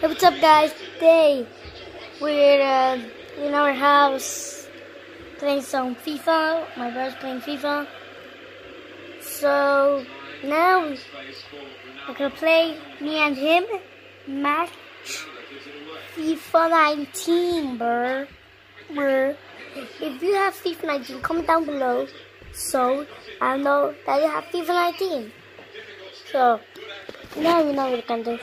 Hey, what's up, guys? Today we're uh, in our house playing some FIFA. My brother's playing FIFA. So now we're gonna play me and him match FIFA 19, bro. If you have FIFA 19, comment down below so I know that you have FIFA 19. So now you know what we're gonna do.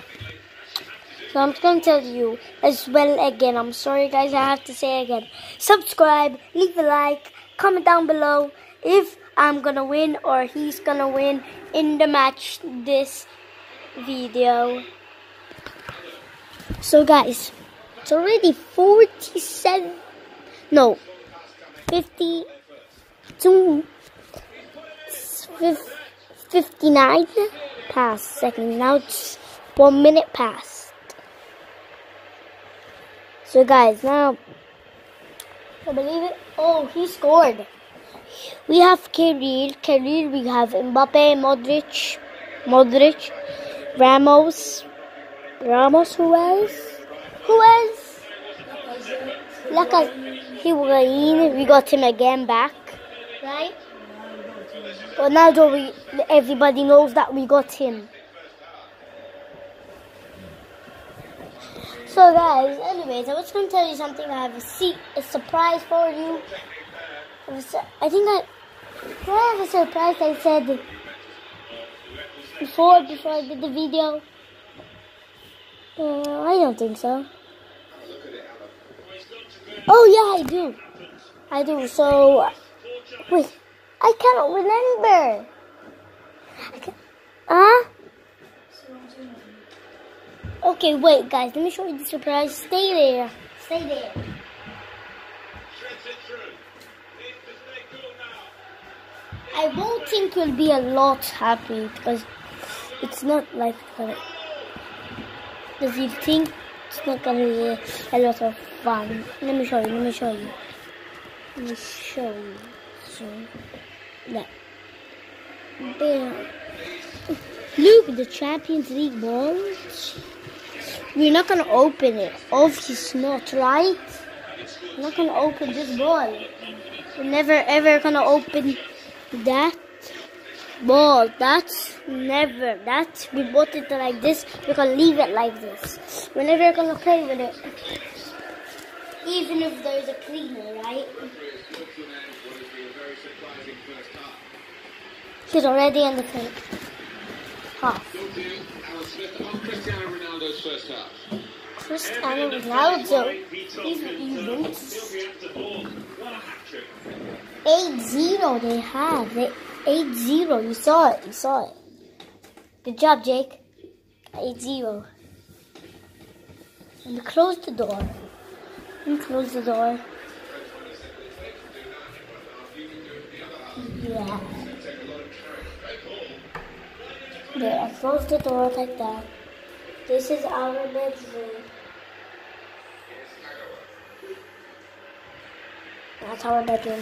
So I'm just gonna tell you as well again. I'm sorry guys, I have to say again. Subscribe, leave a like, comment down below if I'm gonna win or he's gonna win in the match this video. So guys, it's already 47 no 52 59 past seconds. Now it's one minute past. So guys, now I believe it. Oh, he scored. We have Career, Career. We have Mbappe, Modric, Modric, Ramos, Ramos. Who else? Who else? A Higuain. We got him again back, right? But now we, everybody knows that we got him. So guys, anyways, I was going to tell you something. I have a seat, a surprise for you. I think I, I have a surprise I said before, before I did the video. Uh, I don't think so. Oh yeah, I do. I do. So, wait, I cannot remember. I can, huh? Okay, wait, guys. Let me show you the surprise. Stay there. Stay there. I won't think you'll be a lot happy because it's not like that. Because you think it's not gonna be a lot of fun. Let me show you. Let me show you. Let me show you. So, that. There. Look, the Champions League ball. We're not gonna open it. Obviously not, right? We're not gonna open this ball. We're never ever gonna open that ball. That's never. That's we bought it like this. We're gonna leave it like this. We're never gonna play with it. Even if there's a cleaner, right? He's already in the thing. Half. Cristiano Ronaldo. He's even. 8-0 they have. They 8-0. You saw it. You saw it. Good job, Jake. 8-0. And close the door. And close the door. Yeah. There, I close the door like that. This is our bedroom. That's our bedroom.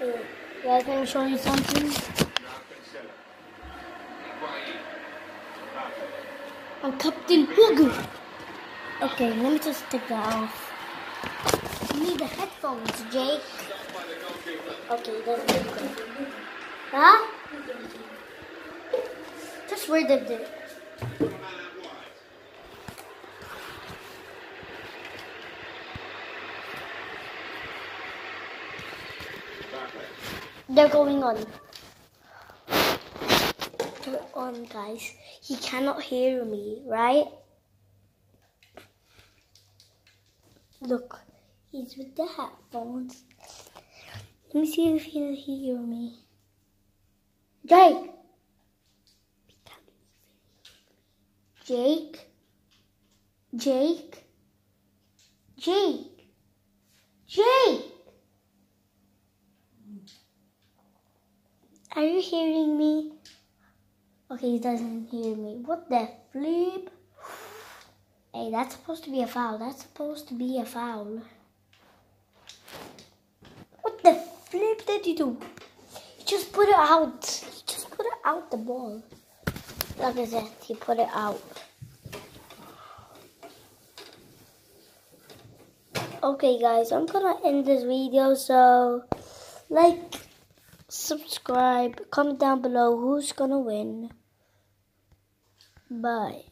Hey, guys, let me show you something. I'm Captain Hook. Okay, let me just take that off. Need the headphones, Jake. Okay, that's good. Huh? Just where did it? They're going on. They're on, guys. He cannot hear me, right? Look, he's with the headphones. Let me see if he'll hear me. Jake! Jake? Jake? Jake? Jake! Are you hearing me? Okay, he doesn't hear me. What the flip? Hey, that's supposed to be a foul. That's supposed to be a foul. What the flip did you do? You just put it out. You just put it out the ball. Like I said, he put it out. Okay guys, I'm gonna end this video, so like, subscribe, comment down below who's gonna win. Bye.